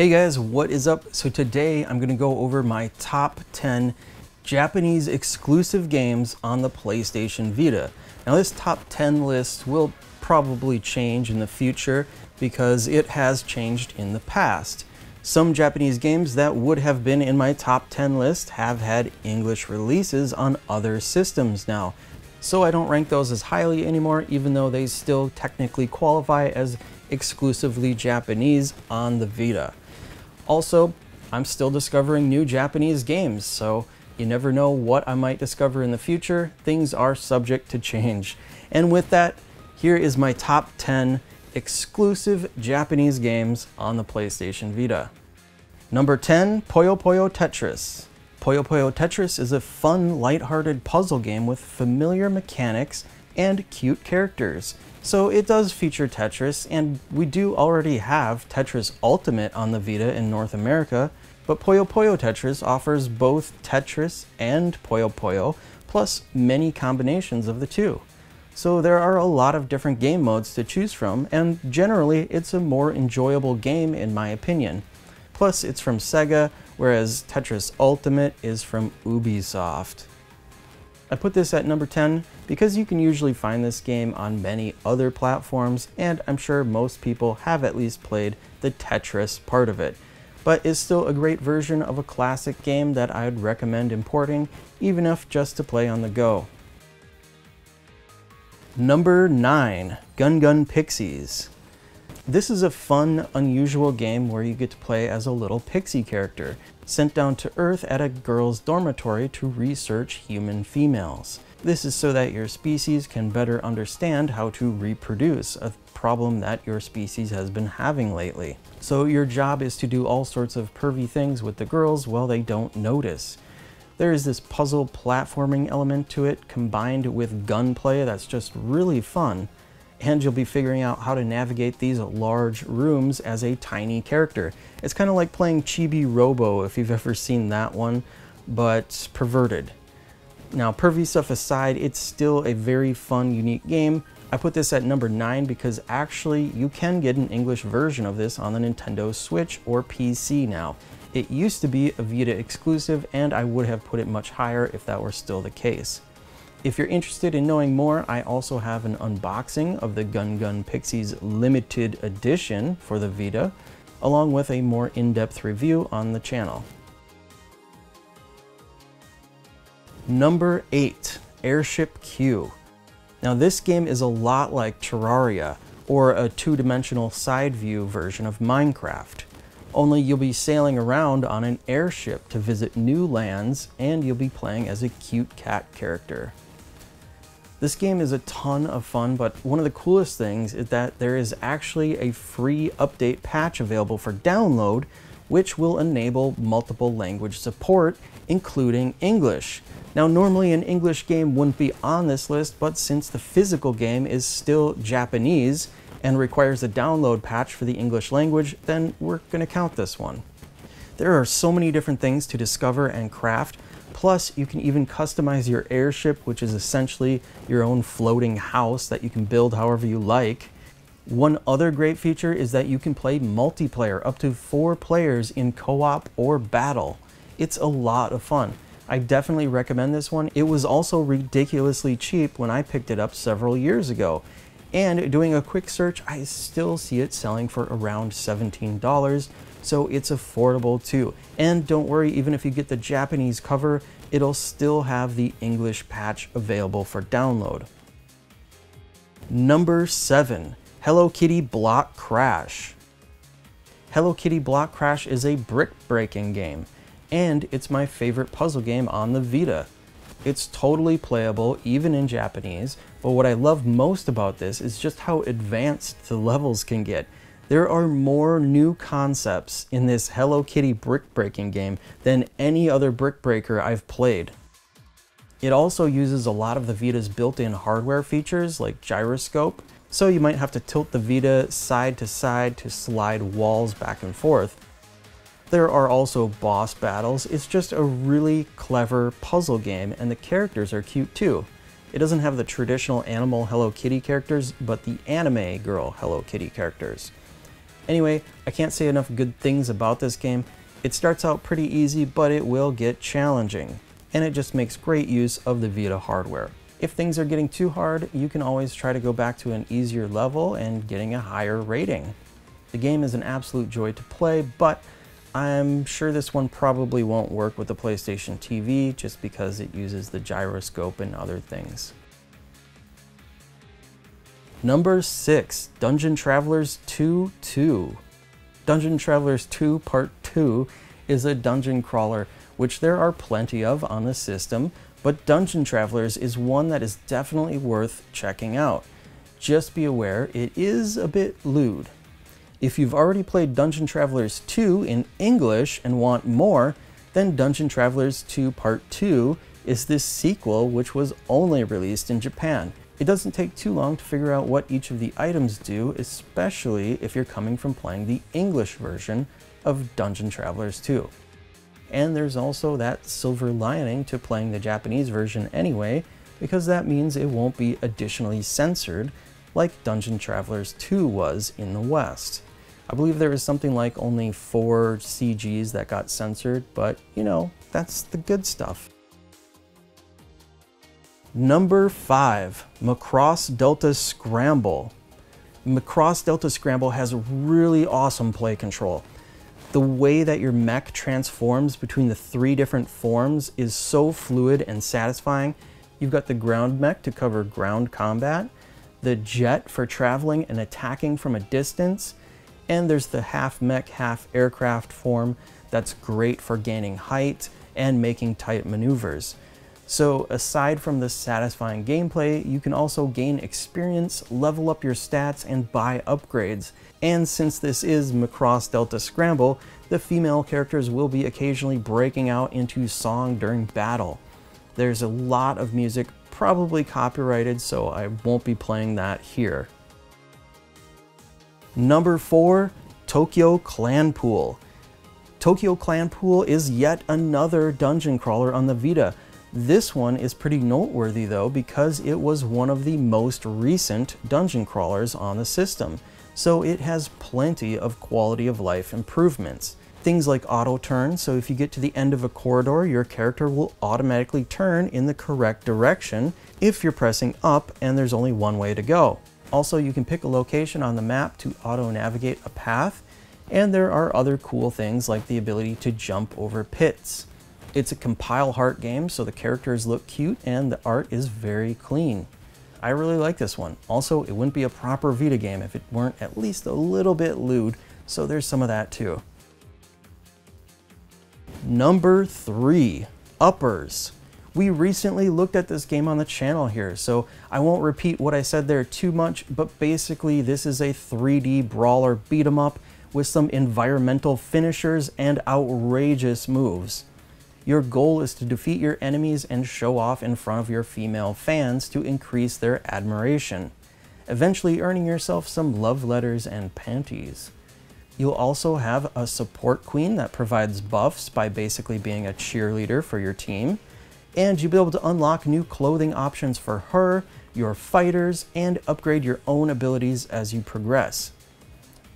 Hey guys, what is up? So today I'm gonna go over my top 10 Japanese exclusive games on the PlayStation Vita. Now this top 10 list will probably change in the future because it has changed in the past. Some Japanese games that would have been in my top 10 list have had English releases on other systems now. So I don't rank those as highly anymore even though they still technically qualify as exclusively Japanese on the Vita. Also, I'm still discovering new Japanese games, so you never know what I might discover in the future. Things are subject to change. And with that, here is my top 10 exclusive Japanese games on the PlayStation Vita. Number 10, Puyo Puyo Tetris. Puyo Puyo Tetris is a fun, lighthearted puzzle game with familiar mechanics and cute characters. So it does feature Tetris, and we do already have Tetris Ultimate on the Vita in North America, but Puyo Puyo Tetris offers both Tetris and Puyo Puyo, plus many combinations of the two. So there are a lot of different game modes to choose from, and generally it's a more enjoyable game in my opinion. Plus it's from Sega, whereas Tetris Ultimate is from Ubisoft. I put this at number 10 because you can usually find this game on many other platforms and I'm sure most people have at least played the Tetris part of it. But is still a great version of a classic game that I'd recommend importing, even if just to play on the go. Number 9, Gun Gun Pixies. This is a fun, unusual game where you get to play as a little pixie character sent down to Earth at a girls' dormitory to research human females. This is so that your species can better understand how to reproduce, a problem that your species has been having lately. So your job is to do all sorts of pervy things with the girls while they don't notice. There is this puzzle platforming element to it combined with gunplay that's just really fun and you'll be figuring out how to navigate these large rooms as a tiny character. It's kind of like playing Chibi Robo if you've ever seen that one, but perverted. Now, pervy stuff aside, it's still a very fun, unique game. I put this at number 9 because actually you can get an English version of this on the Nintendo Switch or PC now. It used to be a Vita exclusive and I would have put it much higher if that were still the case. If you're interested in knowing more, I also have an unboxing of the Gun Gun Pixies limited edition for the Vita, along with a more in-depth review on the channel. Number 8, Airship Q. Now this game is a lot like Terraria, or a two-dimensional side view version of Minecraft. Only you'll be sailing around on an airship to visit new lands, and you'll be playing as a cute cat character. This game is a ton of fun, but one of the coolest things is that there is actually a free update patch available for download, which will enable multiple language support, including English. Now, normally an English game wouldn't be on this list, but since the physical game is still Japanese and requires a download patch for the English language, then we're gonna count this one. There are so many different things to discover and craft, Plus, you can even customize your airship, which is essentially your own floating house that you can build however you like. One other great feature is that you can play multiplayer, up to four players in co-op or battle. It's a lot of fun. I definitely recommend this one. It was also ridiculously cheap when I picked it up several years ago. And doing a quick search, I still see it selling for around $17, so it's affordable too. And don't worry, even if you get the Japanese cover, it'll still have the English patch available for download. Number 7. Hello Kitty Block Crash. Hello Kitty Block Crash is a brick breaking game, and it's my favorite puzzle game on the Vita. It's totally playable, even in Japanese, but what I love most about this is just how advanced the levels can get. There are more new concepts in this Hello Kitty brick breaking game than any other brick breaker I've played. It also uses a lot of the Vita's built-in hardware features like gyroscope, so you might have to tilt the Vita side to side to slide walls back and forth. There are also boss battles. It's just a really clever puzzle game and the characters are cute too. It doesn't have the traditional animal Hello Kitty characters, but the anime girl Hello Kitty characters. Anyway, I can't say enough good things about this game. It starts out pretty easy, but it will get challenging. And it just makes great use of the Vita hardware. If things are getting too hard, you can always try to go back to an easier level and getting a higher rating. The game is an absolute joy to play, but I'm sure this one probably won't work with the PlayStation TV just because it uses the gyroscope and other things. Number 6, Dungeon Travelers 2 2. Dungeon Travelers 2 Part 2 is a dungeon crawler, which there are plenty of on the system, but Dungeon Travelers is one that is definitely worth checking out. Just be aware, it is a bit lewd. If you've already played Dungeon Travelers 2 in English and want more, then Dungeon Travelers 2 Part 2 is this sequel which was only released in Japan. It doesn't take too long to figure out what each of the items do, especially if you're coming from playing the English version of Dungeon Travelers 2. And there's also that silver lining to playing the Japanese version anyway, because that means it won't be additionally censored like Dungeon Travelers 2 was in the West. I believe there was something like only four CGs that got censored, but you know, that's the good stuff. Number 5, Macross Delta Scramble. Macross Delta Scramble has really awesome play control the way that your mech transforms between the three different forms is so fluid and satisfying. You've got the ground mech to cover ground combat, the jet for traveling and attacking from a distance, and there's the half mech, half aircraft form that's great for gaining height and making tight maneuvers. So aside from the satisfying gameplay, you can also gain experience, level up your stats, and buy upgrades. And since this is Macross Delta Scramble, the female characters will be occasionally breaking out into song during battle. There's a lot of music, probably copyrighted, so I won't be playing that here. Number 4, Tokyo Clanpool. Tokyo Clanpool is yet another dungeon crawler on the Vita, this one is pretty noteworthy though because it was one of the most recent dungeon crawlers on the system, so it has plenty of quality of life improvements. Things like auto turn, so if you get to the end of a corridor, your character will automatically turn in the correct direction if you're pressing up and there's only one way to go. Also, you can pick a location on the map to auto-navigate a path, and there are other cool things like the ability to jump over pits. It's a compile heart game, so the characters look cute and the art is very clean. I really like this one. Also, it wouldn't be a proper Vita game if it weren't at least a little bit lewd, so there's some of that too. Number three, Uppers. We recently looked at this game on the channel here, so I won't repeat what I said there too much, but basically this is a 3D brawler beat 'em up with some environmental finishers and outrageous moves. Your goal is to defeat your enemies and show off in front of your female fans to increase their admiration, eventually earning yourself some love letters and panties. You'll also have a support queen that provides buffs by basically being a cheerleader for your team, and you'll be able to unlock new clothing options for her, your fighters, and upgrade your own abilities as you progress.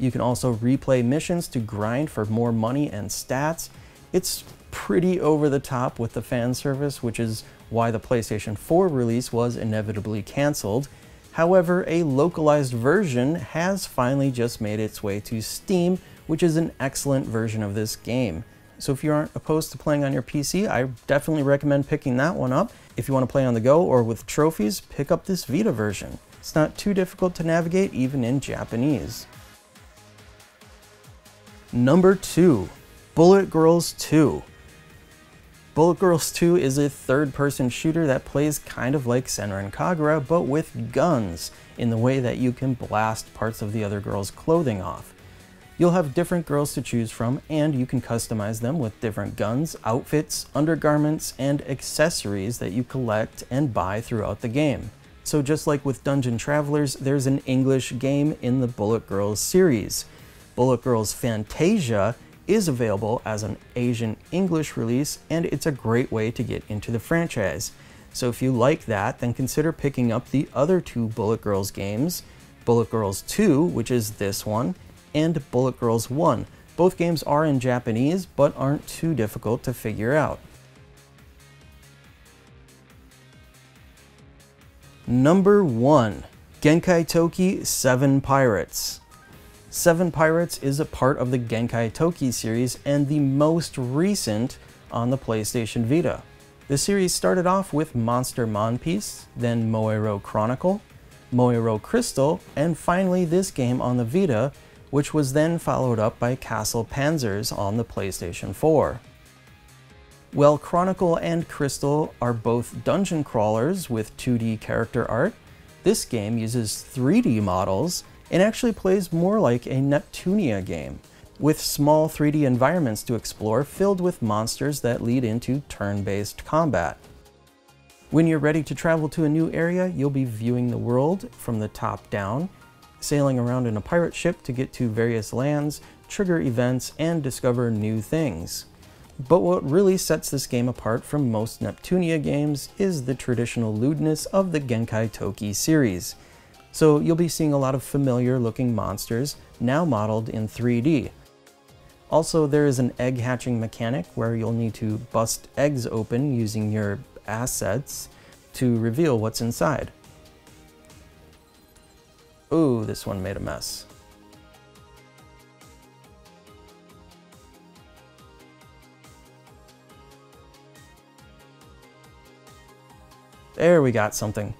You can also replay missions to grind for more money and stats. It's pretty over the top with the fan service, which is why the PlayStation 4 release was inevitably cancelled. However, a localized version has finally just made its way to Steam, which is an excellent version of this game. So if you aren't opposed to playing on your PC, I definitely recommend picking that one up. If you want to play on the go or with trophies, pick up this Vita version. It's not too difficult to navigate even in Japanese. Number 2. Bullet Girls 2. Bullet Girls 2 is a third-person shooter that plays kind of like Senran Kagura, but with guns, in the way that you can blast parts of the other girl's clothing off. You'll have different girls to choose from, and you can customize them with different guns, outfits, undergarments, and accessories that you collect and buy throughout the game. So just like with Dungeon Travelers, there's an English game in the Bullet Girls series. Bullet Girls Fantasia is available as an Asian English release, and it's a great way to get into the franchise. So if you like that, then consider picking up the other two Bullet Girls games, Bullet Girls 2, which is this one, and Bullet Girls 1. Both games are in Japanese, but aren't too difficult to figure out. Number 1. Genkai Tokki 7 Pirates. Seven Pirates is a part of the Genkai Tokki series and the most recent on the PlayStation Vita. The series started off with Monster Monpiece, then Moero Chronicle, Moero Crystal, and finally this game on the Vita, which was then followed up by Castle Panzers on the PlayStation 4. While Chronicle and Crystal are both dungeon crawlers with 2D character art, this game uses 3D models and actually plays more like a Neptunia game, with small 3D environments to explore filled with monsters that lead into turn-based combat. When you're ready to travel to a new area, you'll be viewing the world from the top down, sailing around in a pirate ship to get to various lands, trigger events, and discover new things. But what really sets this game apart from most Neptunia games is the traditional lewdness of the Genkai Tokki series. So you'll be seeing a lot of familiar looking monsters, now modeled in 3D. Also, there is an egg hatching mechanic where you'll need to bust eggs open using your assets to reveal what's inside. Ooh, this one made a mess. There we got something.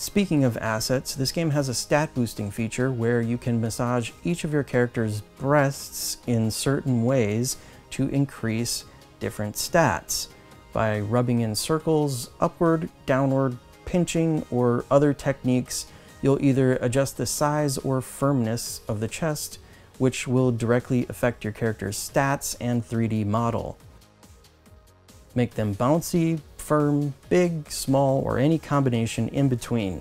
Speaking of assets, this game has a stat boosting feature where you can massage each of your character's breasts in certain ways to increase different stats by rubbing in circles upward, downward, pinching, or other techniques. You'll either adjust the size or firmness of the chest, which will directly affect your character's stats and 3D model. Make them bouncy, firm, big, small, or any combination in between.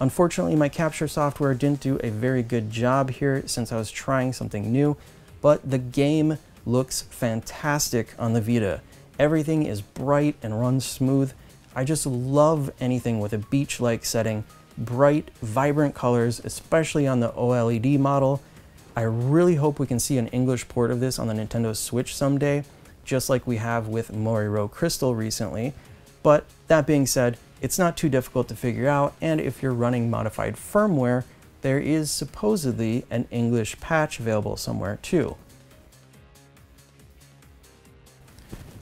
Unfortunately, my capture software didn't do a very good job here since I was trying something new, but the game looks fantastic on the Vita. Everything is bright and runs smooth. I just love anything with a beach-like setting, bright, vibrant colors, especially on the OLED model. I really hope we can see an English port of this on the Nintendo Switch someday, just like we have with Moero Crystal recently. But that being said, it's not too difficult to figure out, and if you're running modified firmware, there is supposedly an English patch available somewhere too.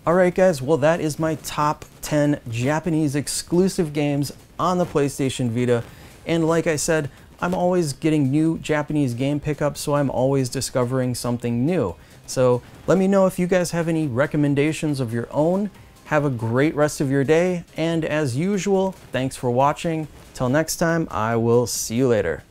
Alright guys, well that is my top 10 Japanese exclusive games on the PlayStation Vita, and like I said, I'm always getting new Japanese game pickups, so I'm always discovering something new. So let me know if you guys have any recommendations of your own, have a great rest of your day, and as usual, thanks for watching. Till next time, I will see you later.